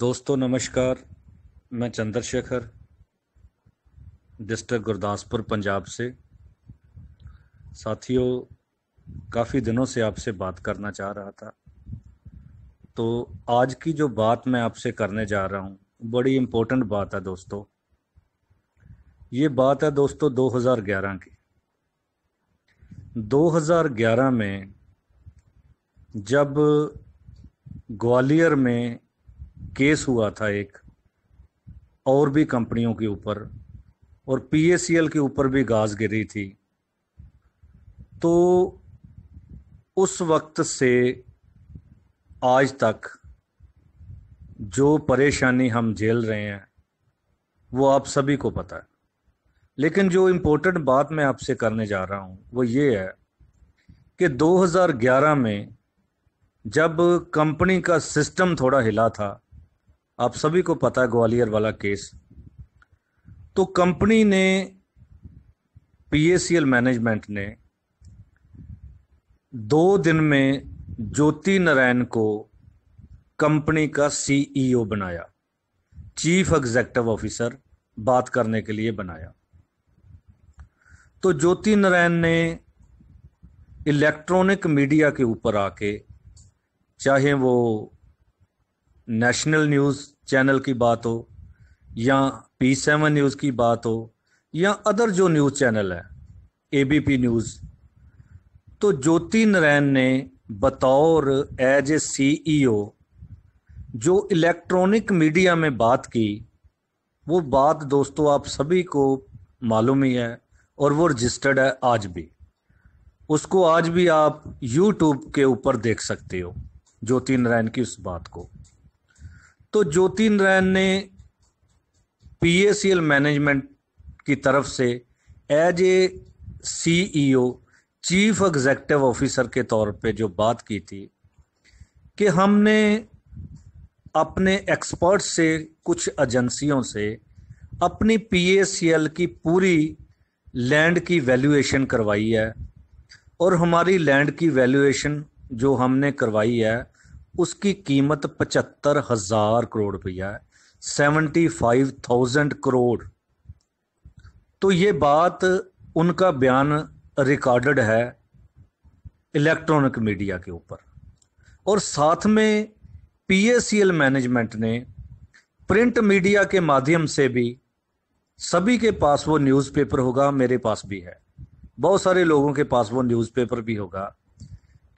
दोस्तों, नमस्कार। मैं चंद्रशेखर डिस्ट्रिक्ट गुरदासपुर, पंजाब से। साथियों, काफ़ी दिनों से आपसे बात करना चाह रहा था। तो आज की जो बात मैं आपसे करने जा रहा हूँ, बड़ी इम्पोर्टेंट बात है दोस्तों। ये बात है दोस्तों 2011 की। 2011 में जब ग्वालियर में केस हुआ था एक, और भी कंपनियों के ऊपर, और पीएसीएल के ऊपर भी गाज गिरी थी। तो उस वक्त से आज तक जो परेशानी हम झेल रहे हैं, वो आप सभी को पता है। लेकिन जो इम्पोर्टेंट बात मैं आपसे करने जा रहा हूँ, वो ये है कि 2011 में जब कंपनी का सिस्टम थोड़ा हिला था आप सभी को पता है ग्वालियर वाला केस। तो कंपनी ने, पीएसीएल मैनेजमेंट ने दो दिन में ज्योति नारायण को कंपनी का सीईओ बनाया, चीफ एग्जेक्टिव ऑफिसर बात करने के लिए बनाया। तो ज्योति नारायण ने इलेक्ट्रॉनिक मीडिया के ऊपर आके, चाहे वो नेशनल न्यूज़ चैनल की बात हो, या पी सेवन न्यूज़ की बात हो, या अदर जो न्यूज़ चैनल है एबीपी न्यूज़ तो ज्योति नारायण ने बतौर एज ए सीईओ जो इलेक्ट्रॉनिक मीडिया में बात की, वो बात दोस्तों आप सभी को मालूम ही है और वो रजिस्टर्ड है आज भी। उसको आज भी आप यूट्यूब के ऊपर देख सकते हो, ज्योति नारायण की उस बात को। तो ज्योति नारायण ने पीएसीएल मैनेजमेंट की तरफ़ से as a CEO chief executive officer के तौर पे जो बात की थी, कि हमने अपने एक्सपर्ट से, कुछ एजेंसियों से, अपनी पीएसीएल की पूरी लैंड की वैल्यूएशन करवाई है, और हमारी लैंड की वैल्यूएशन जो हमने करवाई है उसकी कीमत पचहत्तर हज़ार करोड़ रुपया है। Seventy five thousand crore. तो ये बात उनका बयान रिकॉर्डेड है इलेक्ट्रॉनिक मीडिया के ऊपर। और साथ में पीएसीएल मैनेजमेंट ने प्रिंट मीडिया के माध्यम से भी सभी के पास वो न्यूज़पेपर होगा, मेरे पास भी है। बहुत सारे लोगों के पास वो न्यूज़पेपर भी होगा।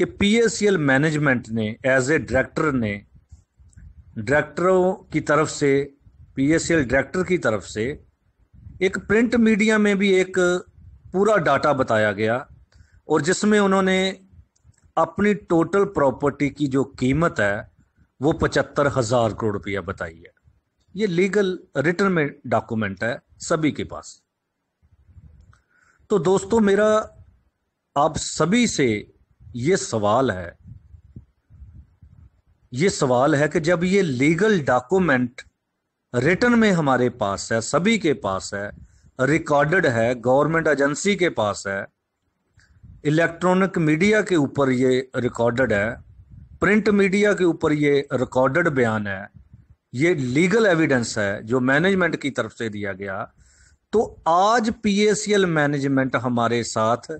कि पीएससीएल मैनेजमेंट ने एज ए डायरेक्टर ने डायरेक्टरों की तरफ़ से पीएससीएल डायरेक्टर की तरफ़ से, एक प्रिंट मीडिया में भी एक पूरा डाटा बताया गया, और जिसमें उन्होंने अपनी टोटल प्रॉपर्टी की जो कीमत है, वो पचहत्तर हज़ार करोड़ रुपया बताई है। ये लीगल रिटर्न में डॉक्यूमेंट है, सभी के पास। तो दोस्तों, मेरा आप सभी से ये सवाल है। ये सवाल है कि जब ये लीगल डॉक्यूमेंट रिटर्न में हमारे पास है, सभी के पास है, रिकॉर्डेड है, गवर्नमेंट एजेंसी के पास है, इलेक्ट्रॉनिक मीडिया के ऊपर ये रिकॉर्डेड है, प्रिंट मीडिया के ऊपर ये रिकॉर्डेड बयान है, ये लीगल एविडेंस है जो मैनेजमेंट की तरफ़ से दिया गया तो आज पीएसीएल मैनेजमेंट हमारे साथ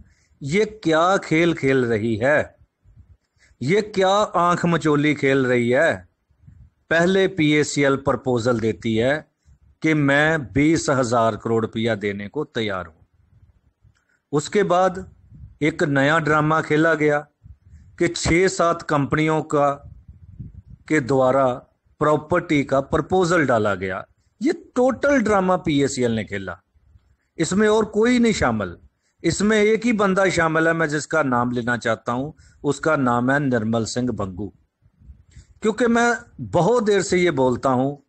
ये क्या खेल खेल रही है? ये क्या आँख मचोली खेल रही है? पहले पीएसीएल प्रपोजल देती है कि मैं बीस हज़ार करोड़ रुपया देने को तैयार हूँ। उसके बाद एक नया ड्रामा खेला गया कि छह सात कंपनियों का, के द्वारा प्रॉपर्टी का प्रपोजल डाला गया। ये टोटल ड्रामा पीएसीएल ने खेला। इसमें और कोई नहीं शामिल। इसमें एक ही बंदा शामिल है, मैं जिसका नाम लेना चाहता हूँ, उसका नाम है निर्मल सिंह बंगू। क्योंकि मैं बहुत देर से ये बोलता हूँ,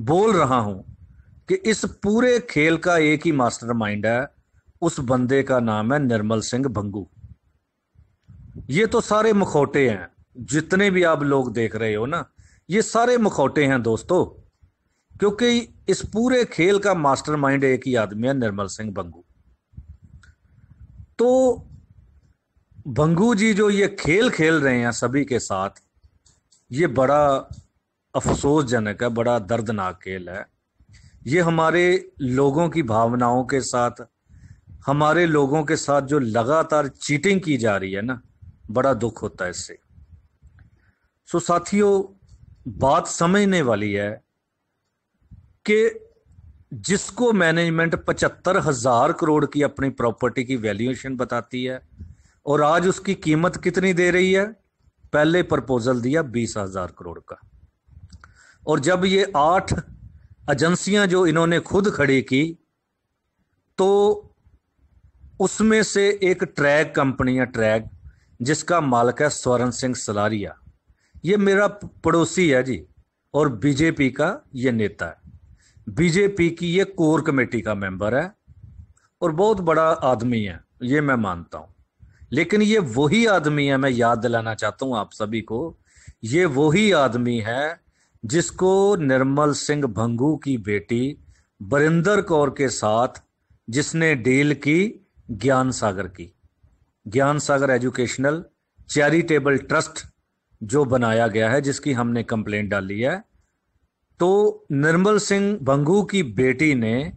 बोल रहा हूँ कि इस पूरे खेल का एक ही मास्टरमाइंड है, उस बंदे का नाम है निर्मल सिंह भंगू ये तो सारे मुखौटे हैं, जितने भी आप लोग देख रहे हो ना, ये सारे मुखौटे हैं दोस्तों, क्योंकि इस पूरे खेल का मास्टरमाइंड एक ही आदमी है, निर्मल सिंह बंगू। तो भंगू जी जो ये खेल खेल रहे हैं सभी के साथ, ये बड़ा अफसोसजनक है, बड़ा दर्दनाक खेल है। ये हमारे लोगों की भावनाओं के साथ, हमारे लोगों के साथ जो लगातार चीटिंग की जा रही है ना, बड़ा दुख होता है इससे। सो साथियों, बात समझने वाली है कि जिसको मैनेजमेंट पचहत्तर हज़ार करोड़ की अपनी प्रॉपर्टी की वैल्यूएशन बताती है, और आज उसकी कीमत कितनी दे रही है? पहले प्रपोजल दिया बीस हज़ार करोड़ का। और जब ये आठ एजेंसियाँ जो इन्होंने खुद खड़ी की तो उसमें से एक ट्रैक कंपनी है, ट्रैक, जिसका मालिक है स्वर्ण सिंह सलारिया। ये मेरा पड़ोसी है जी, और बीजेपी का ये नेता है। बीजेपी की ये कोर कमेटी का मेंबर है और बहुत बड़ा आदमी है, ये मैं मानता हूँ। लेकिन ये वही आदमी है, मैं याद दिलाना चाहता हूँ आप सभी को, ये वही आदमी है जिसको निर्मल सिंह भंगू की बेटी बरिंदर कौर के साथ जिसने डील की ज्ञान सागर की। ज्ञान सागर एजुकेशनल चैरिटेबल ट्रस्ट जो बनाया गया है, जिसकी हमने कंप्लेंट डाली है तो निर्मल सिंह भंगू की बेटी ने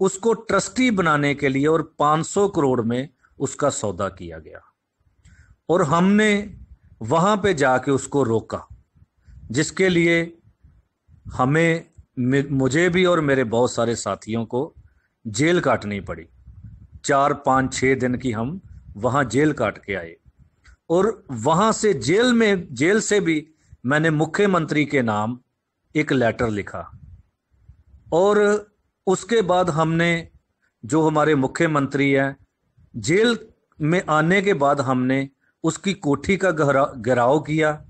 उसको ट्रस्टी बनाने के लिए और 500 करोड़ में उसका सौदा किया गया। और हमने वहाँ पे जाके उसको रोका, जिसके लिए हमें मुझे भी और मेरे बहुत सारे साथियों को जेल काटनी पड़ी। चार, पाँच छः दिन की हम वहाँ जेल काट के आए। और वहाँ से जेल में, जेल से भी मैंने मुख्यमंत्री के नाम एक लेटर लिखा। और उसके बाद हमने, जो हमारे मुख्यमंत्री हैं, जेल में आने के बाद हमने उसकी कोठी का घेराव किया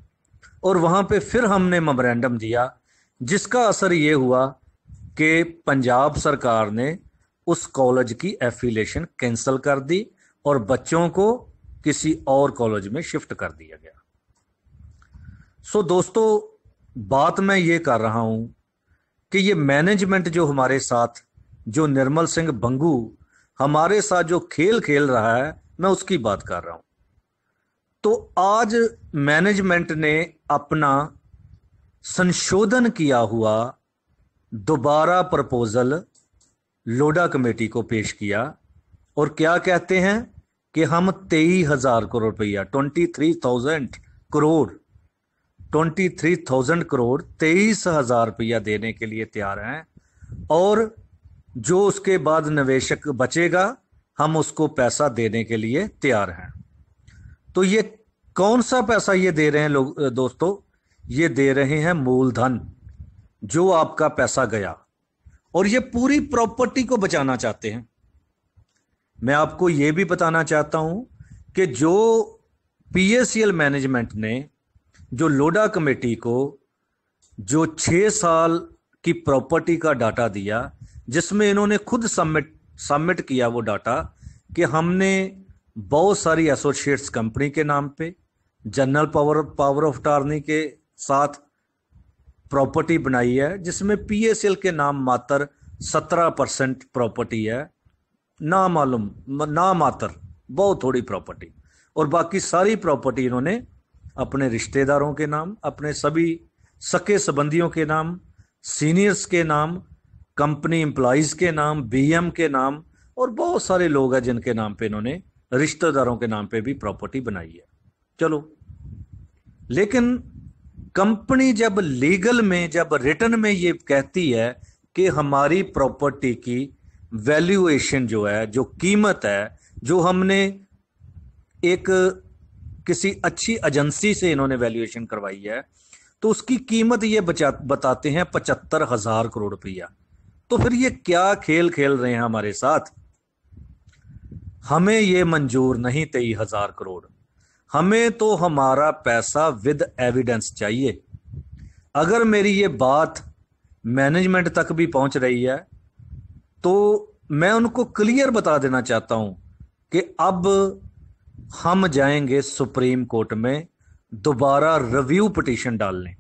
और वहाँ पे फिर हमने मेमोरेंडम दिया, जिसका असर ये हुआ कि पंजाब सरकार ने उस कॉलेज की एफिलेशन कैंसिल कर दी और बच्चों को किसी और कॉलेज में शिफ्ट कर दिया गया। सो दोस्तों बात मैं ये कर रहा हूँ कि ये मैनेजमेंट जो हमारे साथ, जो निर्मल सिंह बंगू हमारे साथ जो खेल खेल रहा है, मैं उसकी बात कर रहा हूँ। तो आज मैनेजमेंट ने अपना संशोधन किया हुआ दोबारा प्रपोजल लोडा कमेटी को पेश किया और क्या कहते हैं कि हम तेईस हज़ार करोड़ रुपया twenty three thousand crore twenty three thousand crore तेईस हज़ार रुपया देने के लिए तैयार हैं और जो उसके बाद निवेशक बचेगा, हम उसको पैसा देने के लिए तैयार हैं। तो ये कौन सा पैसा ये दे रहे हैं लोग, दोस्तों? ये दे रहे हैं मूलधन, जो आपका पैसा गया। और ये पूरी प्रॉपर्टी को बचाना चाहते हैं। मैं आपको यह भी बताना चाहता हूँ कि जो पीएससीएल मैनेजमेंट ने जो लोडा कमेटी को जो छह साल की प्रॉपर्टी का डाटा दिया, जिसमें इन्होंने खुद सबमिट सबमिट किया वो डाटा कि हमने बहुत सारी एसोसिएट्स कंपनी के नाम पे general power power of attorney के साथ प्रॉपर्टी बनाई है, जिसमें पीएसएल के नाम मात्र सत्रह परसेंट प्रॉपर्टी है ना मालूम ना मात्र बहुत थोड़ी प्रॉपर्टी और बाकी सारी प्रॉपर्टी इन्होंने अपने रिश्तेदारों के नाम, अपने सभी सके संबंधियों के नाम, सीनियर्स के नाम, कंपनी एम्प्लॉयज़ के नाम, बीएम के नाम और बहुत सारे लोग हैं जिनके नाम पे इन्होंने रिश्तेदारों के नाम पे भी प्रॉपर्टी बनाई है। चलो। लेकिन कंपनी जब लीगल में, जब रिटर्न में ये कहती है कि हमारी प्रॉपर्टी की वैल्यूएशन जो है, जो कीमत है, जो हमने एक किसी अच्छी एजेंसी से इन्होंने वैल्यूएशन करवाई है तो उसकी कीमत ये बचा, बताते हैं पचहत्तर हज़ार करोड़ रुपया। तो फिर ये क्या खेल खेल रहे हैं हमारे साथ? हमें ये मंजूर नहीं तेई हज़ार करोड़। हमें तो हमारा पैसा विद एविडेंस चाहिए। अगर मेरी ये बात मैनेजमेंट तक भी पहुँच रही है तो मैं उनको क्लियर बता देना चाहता हूँ कि अब हम जाएँगे सुप्रीम कोर्ट में दोबारा रिव्यू पिटीशन डालने।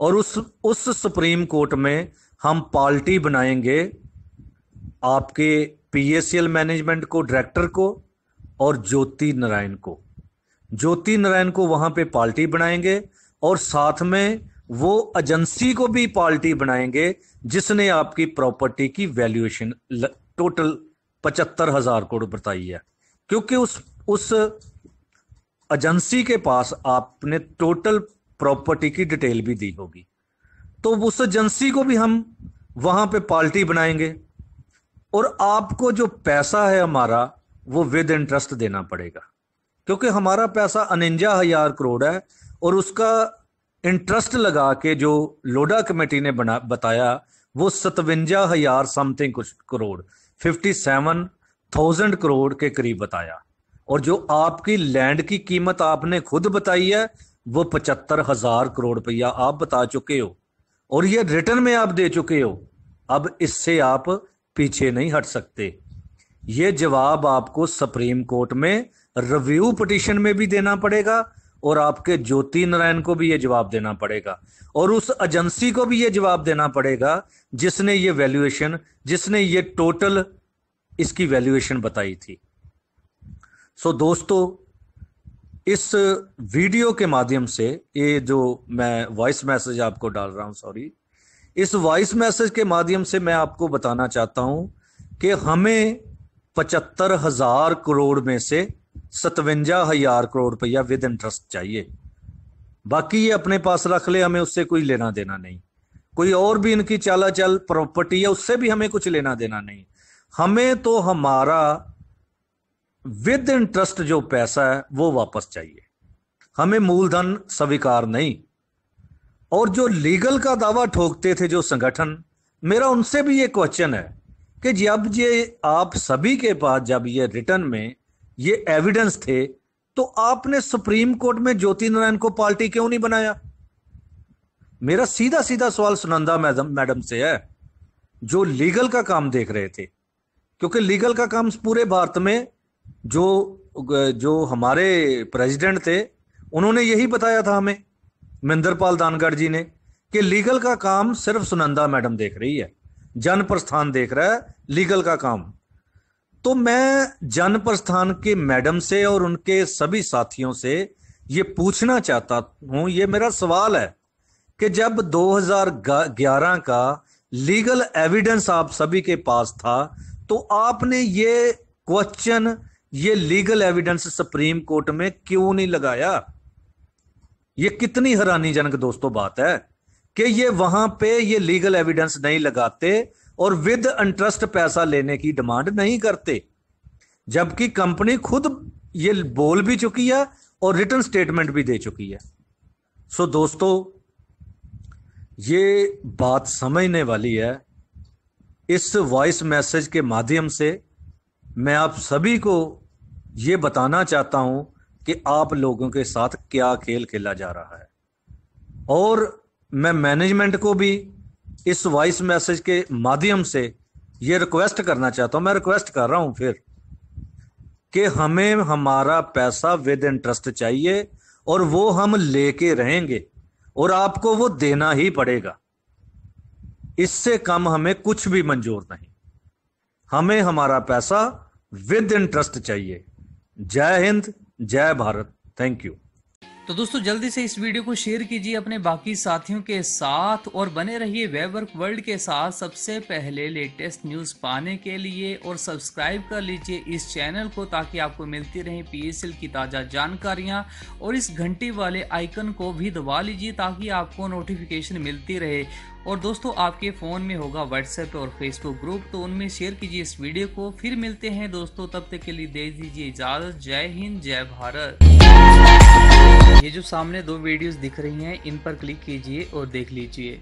और उस उस सुप्रीम कोर्ट में हम पार्टी बनाएँगे आपके पीएसएल मैनेजमेंट को डायरेक्टर को और ज्योति नारायण को। ज्योति नारायण को वहाँ पे पार्टी बनाएँगे और साथ में वो एजेंसी को भी पार्टी बनाएँगे जिसने आपकी प्रॉपर्टी की वैल्यूएशन टोटल पचहत्तर हज़ार करोड़ बताई है। क्योंकि उस उस एजेंसी के पास आपने टोटल प्रॉपर्टी की डिटेल भी दी होगी। तो उस एजेंसी को भी हम वहाँ पे पार्टी बनाएँगे और आपको जो पैसा है हमारा, वो विद इंटरेस्ट देना पड़ेगा। क्योंकि हमारा पैसा अनंजा हज़ार करोड़ है और उसका इंटरेस्ट लगा के जो लोडा कमेटी ने बना, बताया, वो सतवंजा हज़ार समथिंग कुछ crore fifty seven thousand crore के करीब बताया। और जो आपकी लैंड की कीमत आपने खुद बताई है, वो पचहत्तर हज़ार करोड़ रुपया आप बता चुके हो। और ये रिटर्न में आप दे चुके हो। अब इससे आप पीछे नहीं हट सकते। ये जवाब आपको सुप्रीम कोर्ट में रिव्यू पटिशन में भी देना पड़ेगा और आपके ज्योति नारायण को भी ये जवाब देना पड़ेगा। और उस एजेंसी को भी ये जवाब देना पड़ेगा जिसने ये वैल्यूएशन जिसने ये टोटल इसकी वैल्यूएशन बताई थी। सो दोस्तों, इस वीडियो के माध्यम से ये जो मैं वॉइस मैसेज आपको डाल रहा हूँ सॉरी इस वॉइस मैसेज के माध्यम से मैं आपको बताना चाहता हूँ कि हमें पचहत्तर हज़ार करोड़ में से सतवंजा हज़ार करोड़ रुपया विद इंटरेस्ट चाहिए। बाकी ये अपने पास रख ले, हमें उससे कोई लेना देना नहीं। कोई और भी इनकी चाला चल प्रॉपर्टी है उससे भी हमें कुछ लेना देना नहीं। हमें तो हमारा विद इंटरेस्ट जो पैसा है, वो वापस चाहिए। हमें मूलधन स्वीकार नहीं। और जो लीगल का दावा ठोकते थे जो संगठन, मेरा उनसे भी ये क्वेश्चन है कि जब ये आप सभी के पास, जब ये रिटर्न में ये एविडेंस थे तो आपने सुप्रीम कोर्ट में ज्योति नारायण को पार्टी क्यों नहीं बनाया? मेरा सीधा सीधा सवाल सुनंदा मैडम मैडम से है, जो लीगल का काम देख रहे थे। क्योंकि लीगल का काम पूरे भारत में जो जो हमारे प्रेसिडेंट थे, उन्होंने यही बताया था हमें महेंद्रपाल दानगढ़ जी ने, कि लीगल का काम सिर्फ़ सुनंदा मैडम देख रही है, जन प्रस्थान देख रहा है लीगल का काम। तो मैं जन प्रस्थान के मैडम से और उनके सभी साथियों से ये पूछना चाहता हूँ, ये मेरा सवाल है कि जब 2011 का लीगल एविडेंस आप सभी के पास था तो आपने ये क्वेश्चन ये लीगल एविडेंस सुप्रीम कोर्ट में क्यों नहीं लगाया? ये कितनी हैरानीजनक दोस्तों बात है कि ये वहाँ पे ये लीगल एविडेंस नहीं लगाते और विद इंटरेस्ट पैसा लेने की डिमांड नहीं करते। जबकि कंपनी खुद ये बोल भी चुकी है और रिटर्न स्टेटमेंट भी दे चुकी है। सो दोस्तों, ये बात समझने वाली है। इस वॉइस मैसेज के माध्यम से मैं आप सभी को ये बताना चाहता हूँ कि आप लोगों के साथ क्या खेल खेला जा रहा है। और मैं मैनेजमेंट को भी इस वॉइस मैसेज के माध्यम से ये रिक्वेस्ट करना चाहता हूँ। मैं रिक्वेस्ट कर रहा हूँ फिर कि हमें हमारा पैसा विद इंटरेस्ट चाहिए और वो हम लेके रहेंगे और आपको वो देना ही पड़ेगा। इससे कम हमें कुछ भी मंजूर नहीं। हमें हमारा पैसा विद इंटरेस्ट चाहिए। जय हिंद जय भारत। थैंक यू तो दोस्तों, जल्दी से इस वीडियो को शेयर कीजिए अपने बाकी साथियों के साथ और बने रहिए वेबवर्क वर्ल्ड के साथ। सबसे पहले लेटेस्ट न्यूज़ पाने के लिए और सब्सक्राइब कर लीजिए इस चैनल को ताकि आपको मिलती रहे पीएसएल की ताज़ा जानकारियाँ। और इस घंटी वाले आइकन को भी दबा लीजिए ताकि आपको नोटिफिकेशन मिलती रहे। और दोस्तों, आपके फ़ोन में होगा व्हाट्सएप और फेसबुक ग्रुप तो उनमें शेयर कीजिए इस वीडियो को। फिर मिलते हैं दोस्तों, तब तक के लिए दे दीजिए इजाज़त। जय हिंद, जय भारत। ये जो सामने दो वीडियोस दिख रही हैं, इन पर क्लिक कीजिए और देख लीजिए।